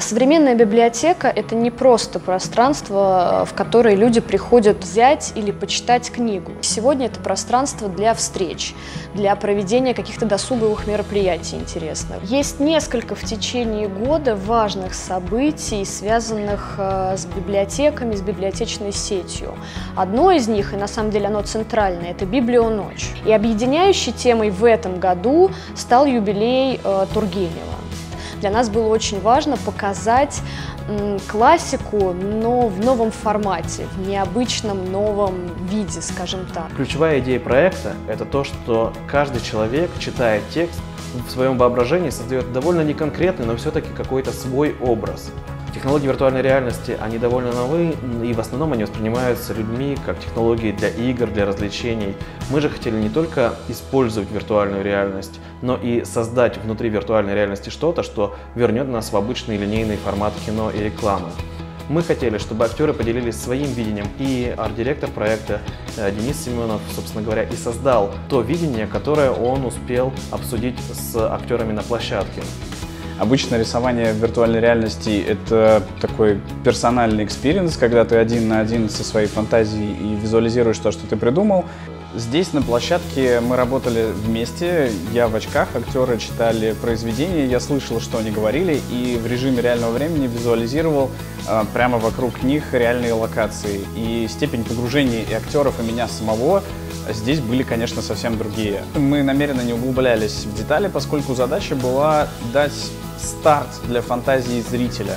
Современная библиотека – это не просто пространство, в которое люди приходят взять или почитать книгу. Сегодня это пространство для встреч, для проведения каких-то досуговых мероприятий интересных. Есть несколько в течение года важных событий, связанных э, с библиотеками, с библиотечной сетью. Одно из них, и на самом деле оно центральное, это «Библионочь». И объединяющей темой в этом году стал юбилей э, Тургенева. Для нас было очень важно показать классику, но в новом формате, в необычном новом виде, скажем так. Ключевая идея проекта – это то, что каждый человек, читая текст, в своем воображении создает довольно неконкретный, но все-таки какой-то свой образ. Технологии виртуальной реальности, они довольно новые, и в основном они воспринимаются людьми как технологии для игр, для развлечений. Мы же хотели не только использовать виртуальную реальность, но и создать внутри виртуальной реальности что-то, что вернет нас в обычный линейный формат кино и рекламы. Мы хотели, чтобы актеры поделились своим видением, и арт-директор проекта э, Денис Семенов, собственно говоря, и создал то видение, которое он успел обсудить с актерами на площадке. Обычно рисование в виртуальной реальности — это такой персональный experience, когда ты один на один со своей фантазией и визуализируешь то, что ты придумал. Здесь на площадке мы работали вместе, я в очках, актеры читали произведения, я слышал, что они говорили, и в режиме реального времени визуализировал э, прямо вокруг них реальные локации. И степень погружения и актеров, и меня самого здесь были, конечно, совсем другие. Мы намеренно не углублялись в детали, поскольку задача была дать старт для фантазии зрителя.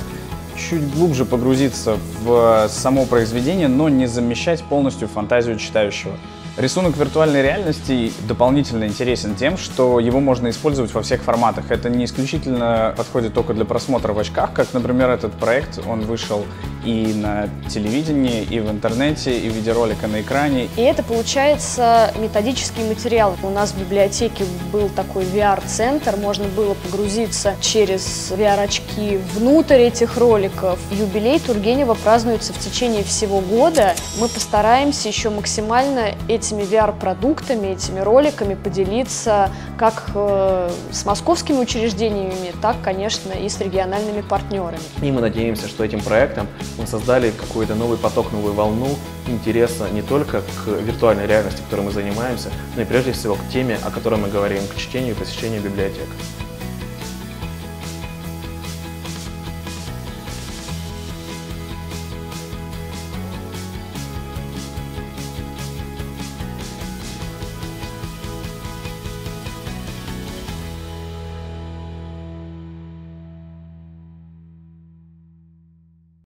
Чуть глубже погрузиться в само произведение, но не замещать полностью фантазию читающего. Рисунок виртуальной реальности дополнительно интересен тем, что его можно использовать во всех форматах. Это не исключительно подходит только для просмотра в очках, как, например, этот проект, он вышел и на телевидении, и в интернете, и в виде на экране. И это получается методический материал. У нас в библиотеке был такой VR-центр, можно было погрузиться через VR-очки внутрь этих роликов. Юбилей Тургенева празднуется в течение всего года. Мы постараемся еще максимально эти этими VR-продуктами, этими роликами поделиться как э, с московскими учреждениями, так, конечно, и с региональными партнерами. И мы надеемся, что этим проектом мы создали какой-то новый поток, новую волну интереса не только к виртуальной реальности, которой мы занимаемся, но и прежде всего к теме, о которой мы говорим, к чтению и посещению библиотек.